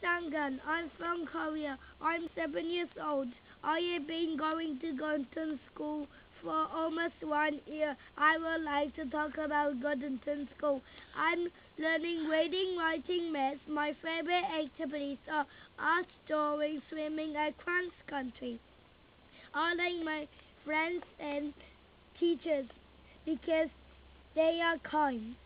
Sun. I'm from Korea. I'm seven years old. I have been going to Gordonton School for almost one year. I would like to talk about Gordonton School. I'm learning reading, writing, math. My favorite activities are art, drawing, swimming, and cross country. I like my friends and teachers because they are kind.